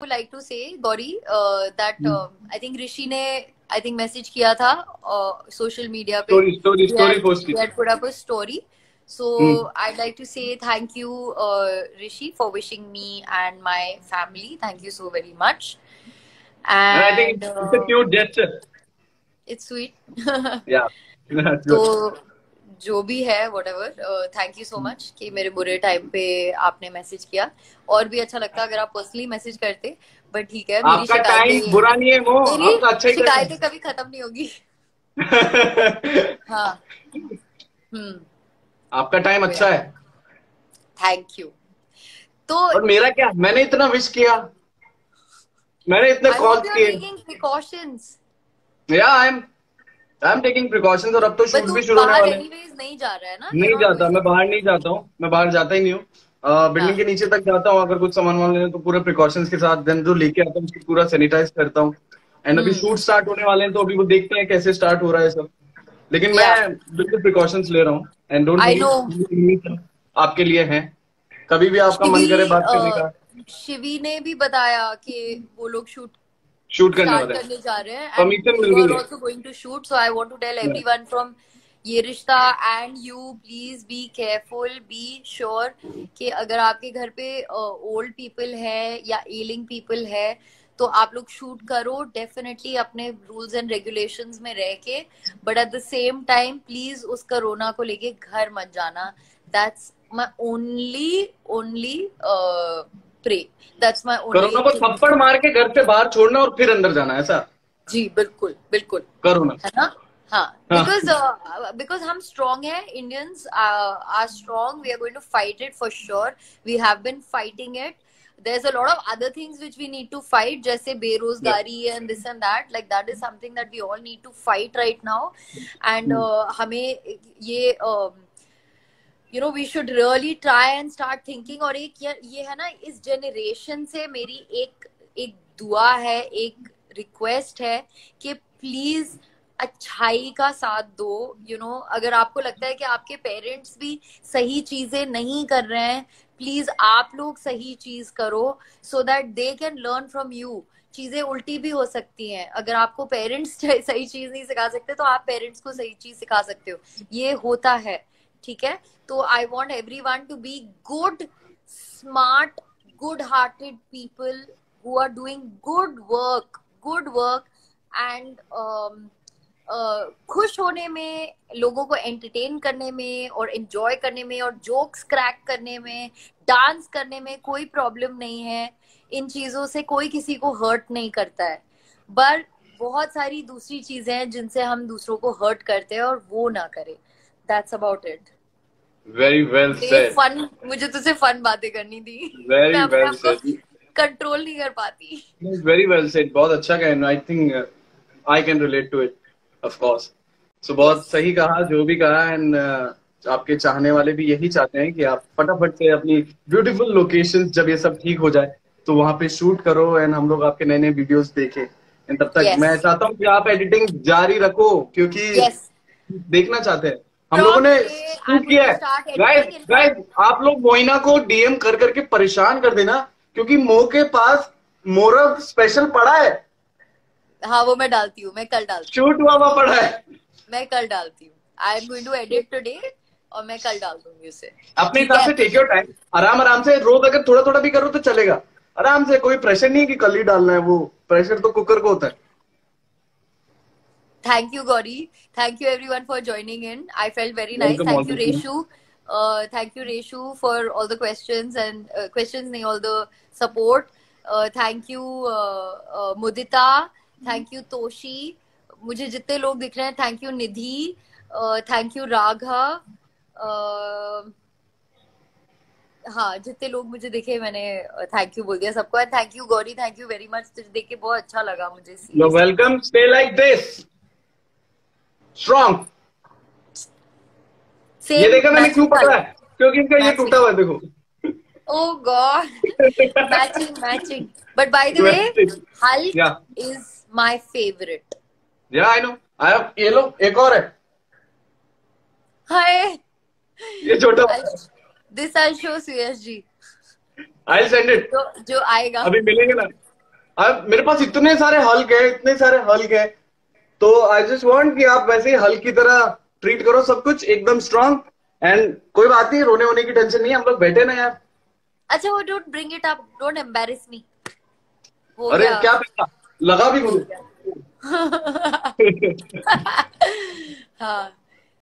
would like to say, Gauri, uh, that uh, I think Rishi ने I think message किया था uh, social media पे. Story, story, He story had- post की. He had put up a story. So Hmm. I'd like to say thank you, uh, Rishi, for wishing me and my family. Thank you so very much. And And, I think it's, it's a uh, cute gesture. it's sweet. Yeah. That's तो good. जो भी है whatever thank you so much कि मेरे बुरे time पे आपने message किया। और भी अच्छा लगता अगर आप पर्सनली मैसेज करते बट ठीक है मेरी आपका टाइम शिकायतें बुरा नहीं है वो मेरी अच्छा शिकायतें कभी खत्म नहीं होगी। हाँ। हम्म आपका टाइम अच्छा है। थैंक यू तो और मेरा क्या? मैंने इतना विश किया। मैंने इतने कॉल किए। प्रिकॉशंस या I am I am taking precautions और अब तो शूट भी शुरू होने वाले नहीं जा रहा है ना? नहीं जाता मैं बाहर नहीं जाता हूँ मैं बाहर जाता ही नहीं हूँ। बिल्डिंग। के नीचे तक जाता हूँ अगर कुछ सामान वामान लेना तो पूरे प्रिकॉशंस के साथ देन जो लेके आता हूँ उसको पूरा सैनिटाइज करता हूँ। एंड अभी। शूट स्टार्ट होने वाले हैं तो अभी वो देखते हैं कैसे स्टार्ट हो रहा है सब। लेकिन मैं बिल्कुल प्रिकॉशंस ले रहा हूँ। एंड डोंट आपके लिए है। कभी भी आपका मन करे बात करने का। शिवी ने भी बताया कि वो लोग शूट शूट करने वाले करने जा रहे हैं and मिल गई। also going to shoot so I want to tell everyone from Yeh Rishta and you please be careful be sure कि अगर आपके घर पे ओल्ड पीपल है या एलिंग पीपल है तो आप लोग शूट करो डेफिनेटली अपने रूल्स एंड रेगुलेशंस में रह के but at the same time please उस कोरोना को लेके घर मत जाना। That's my only only pray that's my corona को ओनली थप्पड़ मार के घर से बाहर छोड़ना और फिर अंदर जाना ऐसा? जी बिल्कुल बिल्कुल। कोरोना है ना? हाँ हाँ। बिकॉज़ बिकॉज़ हम है Indians are we are going to fight it for sure we have been fighting it there's a lot of other things which we need to fight जैसे बेरोजगारी and this and that. Like that is something that we all need to fight right now. And uh, हमें ये um, you know we should really try and start thinking और एक ये, ये है ना इस जनरेशन से मेरी एक एक दुआ है एक रिक्वेस्ट है कि प्लीज़ अच्छाई का साथ दो। यू you नो know, अगर आपको लगता है कि आपके पेरेंट्स भी सही चीज़ें नहीं कर रहे हैं प्लीज़ आप लोग सही चीज़ करो so that they can learn from you चीज़ें उल्टी भी हो सकती हैं। अगर आपको पेरेंट्स सही चीज़ नहीं सिखा सकते तो आप पेरेंट्स को सही चीज़ सिखा सकते हो। ये होता है। ठीक है? तो I want everyone to be good smart good hearted people who are doing good work good work and खुश होने में, लोगों को एंटरटेन करने में और एंजॉय करने में और जोक्स क्रैक करने में डांस करने में कोई प्रॉब्लम नहीं है। इन चीज़ों से कोई किसी को हर्ट नहीं करता है। बट बहुत सारी दूसरी चीज़ें हैं जिनसे हम दूसरों को हर्ट करते हैं और वो ना करें। That's about it very well said fun मुझे तुझसे फन बातें करनी थी। Very well आप को said. कंट्रोल नहीं कर पाती। वेरी वेल सेड बहुत अच्छा कहना I think I can relate to it of course so बहुत सही कहा जो भी कहा एंड आपके चाहने वाले भी यही चाहते हैं कि आप फटाफट से अपनी ब्यूटीफुल लोकेशन जब ये सब ठीक हो जाए तो वहाँ पे शूट करो एंड हम लोग आपके नए नए वीडियोस देखें। एंड तब तक Yes. मैं चाहता हूँ कि आप एडिटिंग जारी रखो क्योंकि यस देखना चाहते हैं। हम लोगों ने किया है। गाइस गाइस आप लोग मोइना को डीएम कर करके परेशान कर देना क्योंकि मो के पास मोरव स्पेशल पड़ा है। हाँ वो मैं डालती हूँ मैं कल डालती शूट हुआ हुआ पड़ा है। मैं कल डालती हूँ। I am going to edit today और मैं कल डाल दूँगी उसे। अपने हिसाब से टेक योर टाइम आराम आराम से रोज अगर थोड़ा थोड़ा भी करो तो चलेगा। आराम से कोई प्रेशर नहीं है कि कल ही डालना है वो। प्रेशर तो कुकर को होता है। Thank you, Gauri. Thank you, everyone, for joining in. I felt very nice. Welcome, Thank you. Reshu. Uh, thank you, Reshu, for all the questions and uh, questions, nahi, all the support. Uh, thank you, uh, uh, Mudita. Thank you, Toshi. मुझे जितने लोग दिख रहे हैं thank you Nidhi thank you Raghav हाँ जितने लोग मुझे दिखे मैंने थैंक यू बोल दिया सबको thank you Gauri thank you very much तुझे देख के बहुत अच्छा लगा मुझे welcome stay like this strong ये देखा मैंने क्यों पकड़ा है? क्योंकि इनका ये टूटा हुआ है देखो। Oh God, matching, matching. But by the way, Hulk Yeah. is my favorite. या आई नो आई हैव ये लो एक और है। Hi. ये छोटा। I'll- This I'll show CSG. I send it जो जो आएगा। अभी मिलेंगे ना। अब मेरे पास इतने सारे हल्क है इतने सारे हल्क है। तो आई जस्ट वॉन्ट कि आप वैसे ही हल्की की तरह ट्रीट करो सब कुछ एकदम स्ट्रांग एंड कोई बात नहीं रोने होने की टेंशन नहीं हम लोग बैठे ना यार। अच्छा वो don't bring it up don't embarrass me अरे क्या पता? लगा भी मुझे। हाँ।